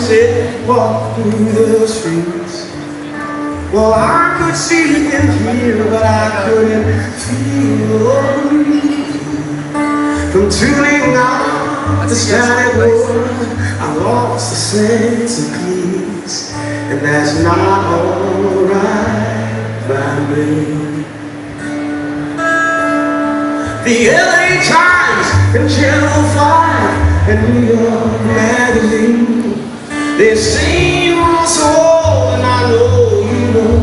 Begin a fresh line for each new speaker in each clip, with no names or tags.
said, walk through the streets. Well, I could see and hear, but I couldn't feel. From tuning out the static world, I lost the sense of peace, and that's not alright by me. The LA Times and Channel 5 and New they and I know you know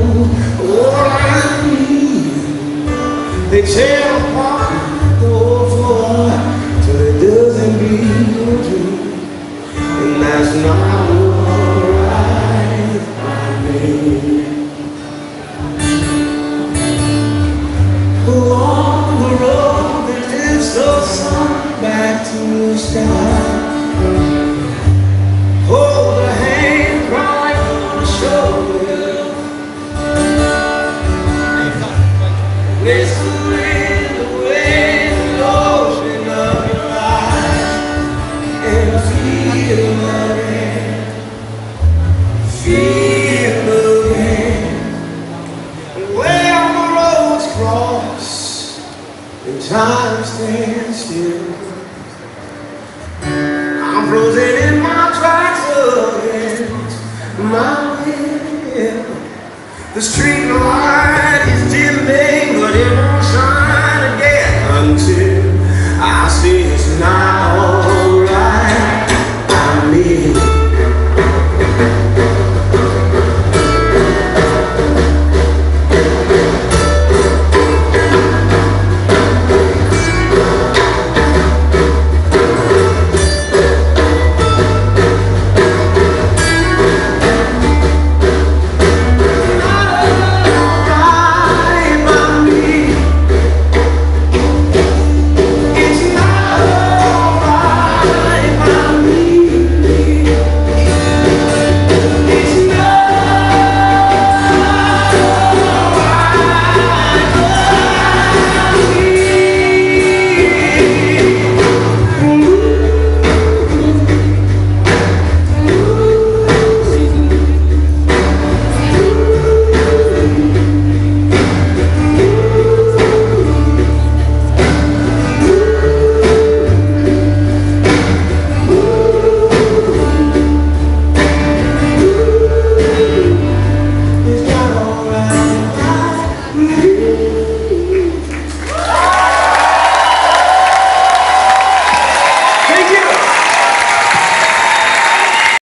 what I mean. They tear apart the whole floor till it doesn't and that's not alright. Along the road back to the. Time stands still. I'm frozen in my tracks against my will. The street